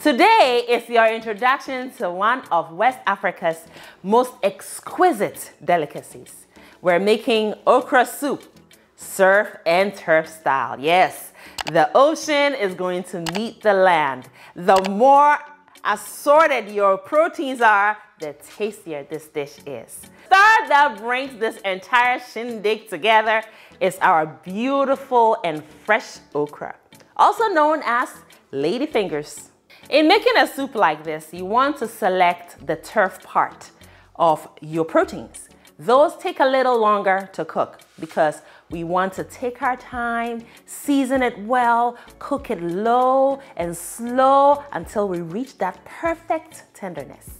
Today is your introduction to one of West Africa's most exquisite delicacies. We're making okra soup, surf and turf style. Yes, the ocean is going to meet the land. The more assorted your proteins are, the tastier this dish is. Star that brings this entire shindig together is our beautiful and fresh okra, also known as lady fingers. In making a soup like this, you want to select the turf part of your proteins. Those take a little longer to cook because we want to take our time, season it well, cook it low and slow until we reach that perfect tenderness.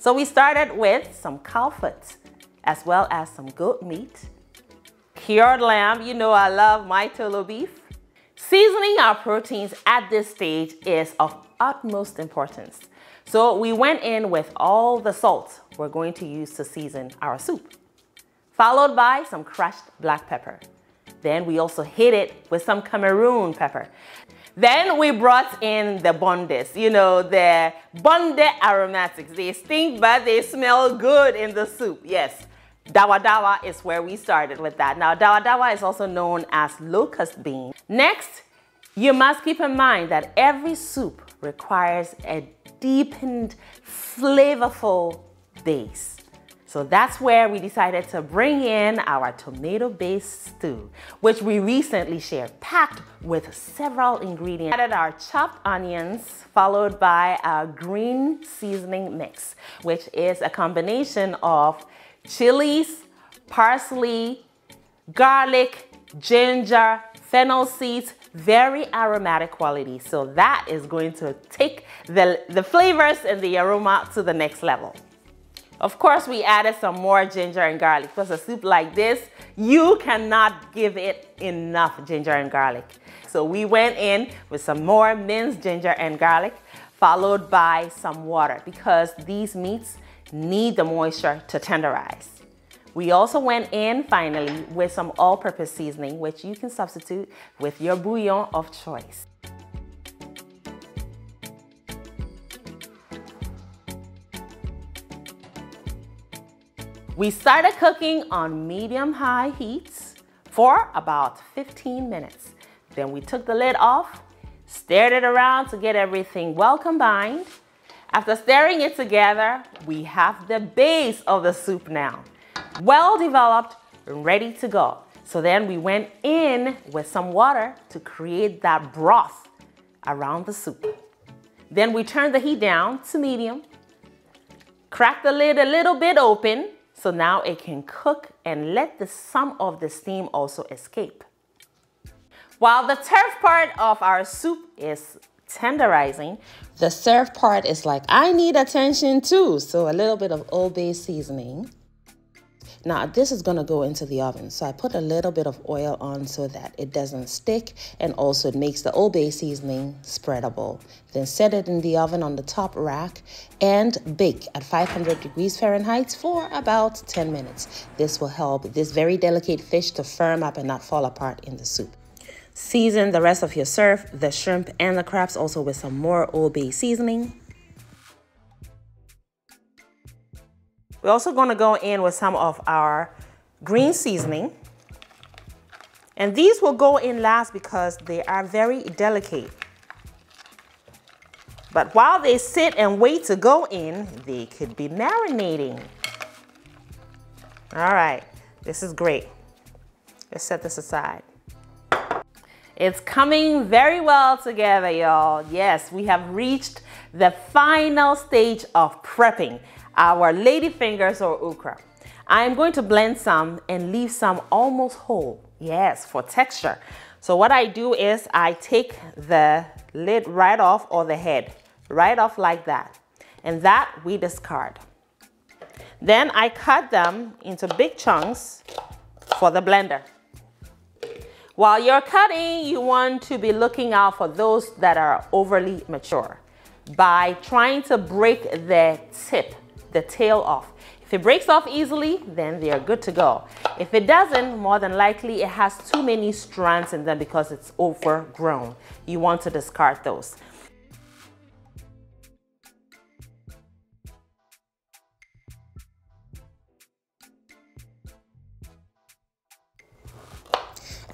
So we started with some cow foot as well as some goat meat, cured lamb, you know I love my tolo beef, Seasoning our proteins at this stage is of utmost importance. So we went in with all the salt we're going to use to season our soup, followed by some crushed black pepper. Then we also hit it with some Cameroon pepper. Then we brought in the bondes, you know, the bonde aromatics. They stink, but they smell good in the soup. Yes, Dawa dawa is where we started with that. Now, dawa dawa is also known as locust bean. Next, you must keep in mind that every soup requires a deepened, flavorful base. So that's where we decided to bring in our tomato-based stew, which we recently shared, packed with several ingredients. Added our chopped onions, followed by our green seasoning mix, which is a combination of chilies, parsley, garlic, ginger, fennel seeds, very aromatic quality. So that is going to take the, the flavors and the aroma to the next level. Of course, we added some more ginger and garlic because a soup like this, you cannot give it enough ginger and garlic. So we went in with some more minced ginger and garlic, followed by some water because these meats need the moisture to tenderize. We also went in finally with some all-purpose seasoning, which you can substitute with your bouillon of choice. We started cooking on medium-high heats for about 15 minutes. Then we took the lid off, stirred it around to get everything well combined, after stirring it together, we have the base of the soup now. Well developed, ready to go. So then we went in with some water to create that broth around the soup. Then we turned the heat down to medium, cracked the lid a little bit open, so now it can cook and let the, some of the steam also escape. While the turf part of our soup is tenderizing. The serve part is like, I need attention too. So a little bit of Old Bay seasoning. Now this is gonna go into the oven. So I put a little bit of oil on so that it doesn't stick and also it makes the Old Bay seasoning spreadable. Then set it in the oven on the top rack and bake at 500 degrees Fahrenheit for about 10 minutes. This will help this very delicate fish to firm up and not fall apart in the soup. Season the rest of your surf, the shrimp, and the crabs also with some more Old Bay seasoning. We're also going to go in with some of our green seasoning. And these will go in last because they are very delicate. But while they sit and wait to go in, they could be marinating. All right, this is great. Let's set this aside. It's coming very well together, y'all. Yes, we have reached the final stage of prepping our lady fingers or okra. I'm going to blend some and leave some almost whole. Yes, for texture. So what I do is I take the lid right off or the head right off like that. And that we discard. Then I cut them into big chunks for the blender. While you're cutting, you want to be looking out for those that are overly mature by trying to break the tip, the tail off. If it breaks off easily, then they are good to go. If it doesn't, more than likely it has too many strands in them because it's overgrown. You want to discard those.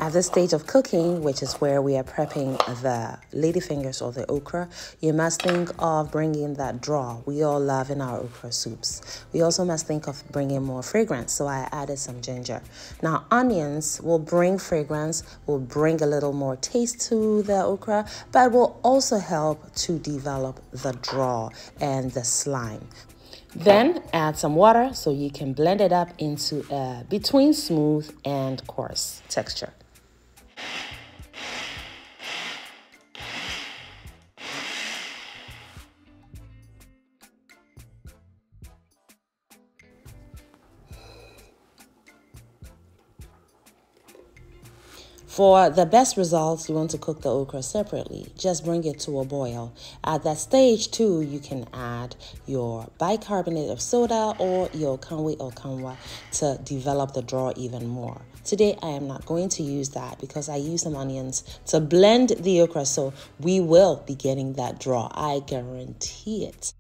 At this stage of cooking, which is where we are prepping the ladyfingers or the okra, you must think of bringing that draw we all love in our okra soups. We also must think of bringing more fragrance, so I added some ginger. Now, onions will bring fragrance, will bring a little more taste to the okra, but will also help to develop the draw and the slime. Then add some water so you can blend it up into a between smooth and coarse texture. For the best results, you want to cook the okra separately. Just bring it to a boil. At that stage, too, you can add your bicarbonate of soda or your kanwe or kanwa to develop the draw even more. Today, I am not going to use that because I use some onions to blend the okra, so we will be getting that draw. I guarantee it.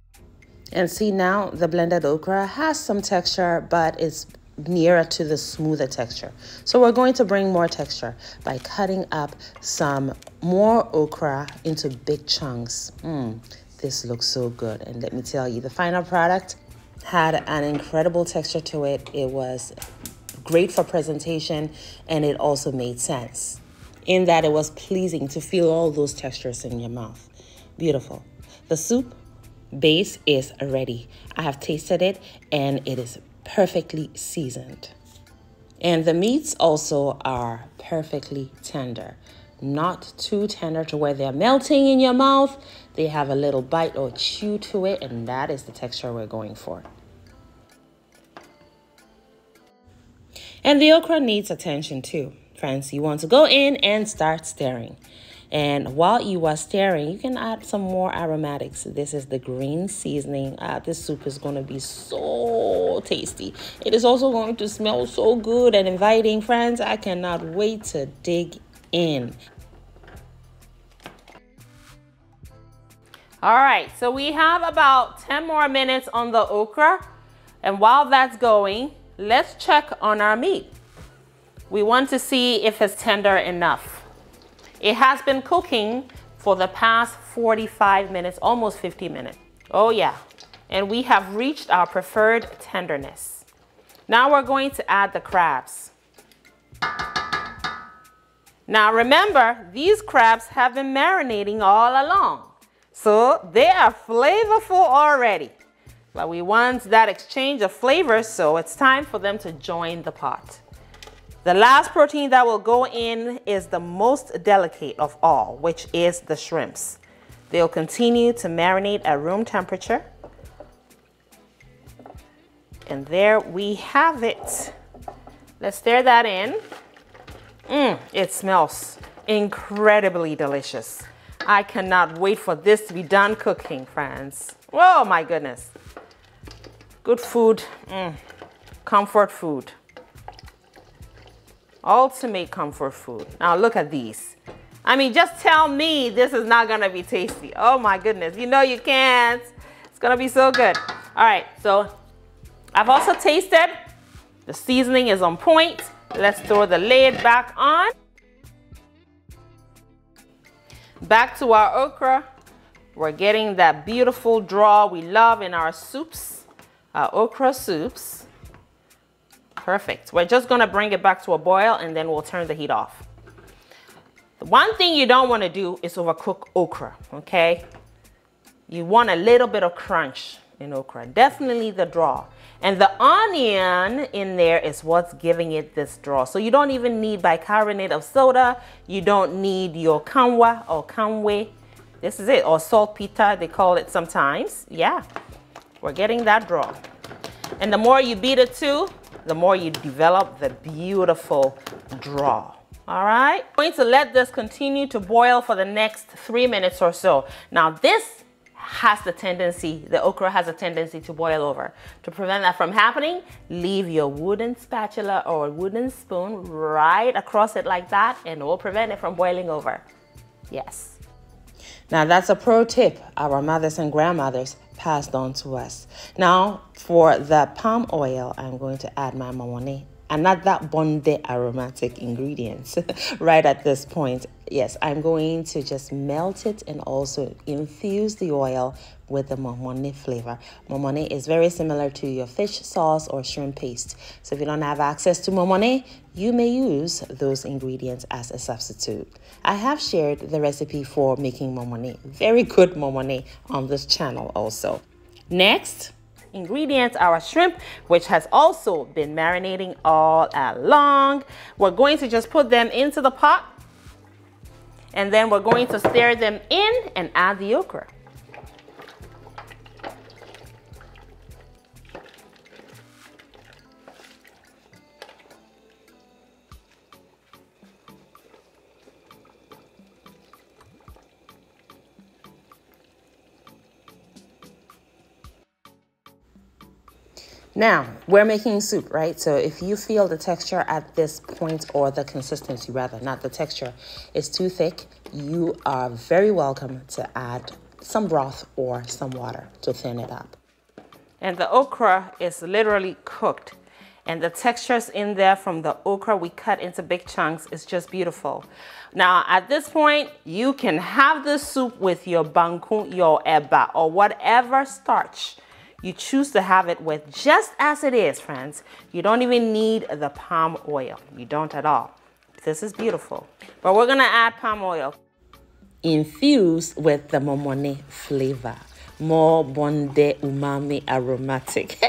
And see now the blended okra has some texture, but it's nearer to the smoother texture. So we're going to bring more texture by cutting up some more okra into big chunks. Mm, this looks so good. And let me tell you, the final product had an incredible texture to it. It was great for presentation and it also made sense in that it was pleasing to feel all those textures in your mouth. Beautiful. The soup base is ready. I have tasted it and it is perfectly seasoned. And the meats also are perfectly tender. Not too tender to where they're melting in your mouth. They have a little bite or chew to it, and that is the texture we're going for. And the okra needs attention too. Friends, you want to go in and start stirring. And while you are stirring, you can add some more aromatics. This is the green seasoning. Uh, this soup is going to be so tasty. It is also going to smell so good and inviting. Friends, I cannot wait to dig in. All right, so we have about 10 more minutes on the okra. And while that's going, let's check on our meat. We want to see if it's tender enough. It has been cooking for the past 45 minutes, almost 50 minutes. Oh yeah, and we have reached our preferred tenderness. Now we're going to add the crabs. Now remember, these crabs have been marinating all along. So they are flavorful already. But we want that exchange of flavors, so it's time for them to join the pot. The last protein that will go in is the most delicate of all, which is the shrimps. They'll continue to marinate at room temperature. And there we have it. Let's stir that in. Mmm, it smells incredibly delicious. I cannot wait for this to be done cooking, friends. Oh my goodness. Good food, mm, comfort food. Ultimate comfort food. Now look at these. I mean, just tell me this is not gonna be tasty. Oh my goodness, you know you can't. It's gonna be so good. All right, so I've also tasted. The seasoning is on point. Let's throw the lid back on. Back to our okra. We're getting that beautiful draw we love in our soups, our okra soups. Perfect. We're just gonna bring it back to a boil and then we'll turn the heat off. The one thing you don't wanna do is overcook okra, okay? You want a little bit of crunch in okra, definitely the draw. And the onion in there is what's giving it this draw. So you don't even need bicarbonate of soda. You don't need your kanwa or kanwe. This is it, or saltpeter, they call it sometimes. Yeah, we're getting that draw. And the more you beat it too, the more you develop the beautiful draw. All right, I'm going to let this continue to boil for the next three minutes or so. Now this has the tendency, the okra has a tendency to boil over. To prevent that from happening, leave your wooden spatula or wooden spoon right across it like that and it will prevent it from boiling over. Yes. Now that's a pro tip our mothers and grandmothers passed on to us. Now for the palm oil, I'm going to add my momone and not that bonde aromatic ingredients right at this point. Yes, I'm going to just melt it and also infuse the oil with the momone flavor. Momone is very similar to your fish sauce or shrimp paste. So if you don't have access to momone, you may use those ingredients as a substitute. I have shared the recipe for making momone, very good momone on this channel also. Next, ingredients our shrimp which has also been marinating all along. We're going to just put them into the pot and then we're going to stir them in and add the okra Now, we're making soup, right? So if you feel the texture at this point, or the consistency rather, not the texture, is too thick, you are very welcome to add some broth or some water to thin it up. And the okra is literally cooked. And the textures in there from the okra we cut into big chunks is just beautiful. Now, at this point, you can have this soup with your banku, your eba, or whatever starch you choose to have it with just as it is, friends. You don't even need the palm oil. You don't at all. This is beautiful. But we're gonna add palm oil. Infused with the momone flavor. More bonde umami aromatic.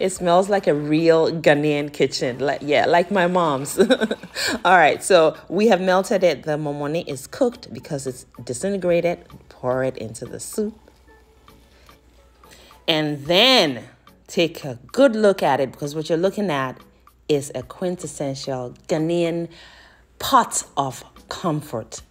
it smells like a real Ghanaian kitchen. Like yeah, like my mom's. All right, so we have melted it. The momone is cooked because it's disintegrated. Pour it into the soup and then take a good look at it because what you're looking at is a quintessential Ghanaian pot of comfort.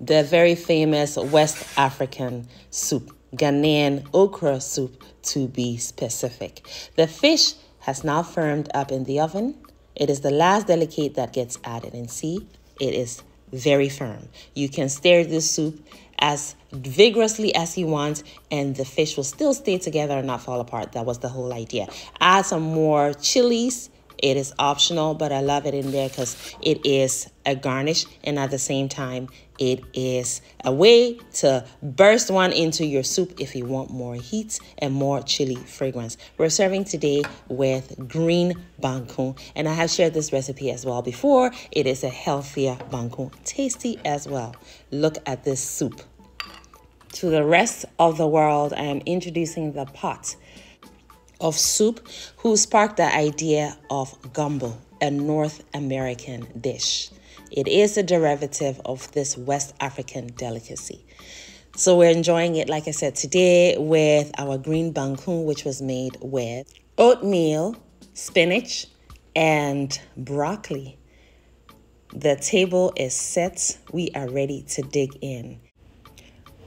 The very famous West African soup, Ghanaian okra soup to be specific. The fish has now firmed up in the oven. It is the last delicate that gets added and see, it is very firm. You can stir this soup as vigorously as you want and the fish will still stay together and not fall apart. That was the whole idea. Add some more chilies. It is optional, but I love it in there because it is a garnish and at the same time, it is a way to burst one into your soup if you want more heat and more chili fragrance. We're serving today with green banku, and I have shared this recipe as well before. It is a healthier banku, tasty as well. Look at this soup. To the rest of the world, I am introducing the pot of soup who sparked the idea of gumbo, a North American dish. It is a derivative of this West African delicacy. So we're enjoying it, like I said, today with our green banku, which was made with oatmeal, spinach, and broccoli. The table is set. We are ready to dig in.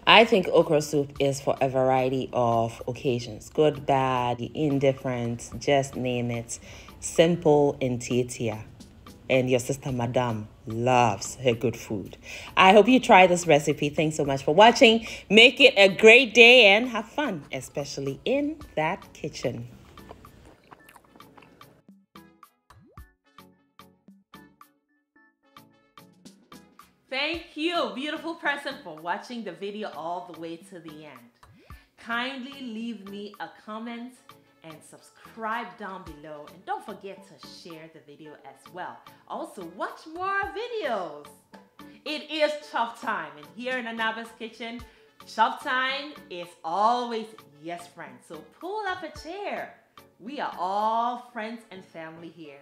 I think okra soup is for a variety of occasions good, bad, indifferent, just name it. Simple and titia. And your sister, Madame, loves her good food. I hope you try this recipe. Thanks so much for watching. Make it a great day and have fun, especially in that kitchen. Thank you, beautiful person, for watching the video all the way to the end. Kindly leave me a comment and subscribe down below. And don't forget to share the video as well. Also, watch more videos. It is chop time. And here in Nanaaba's kitchen, chop time is always yes, friends. So pull up a chair. We are all friends and family here.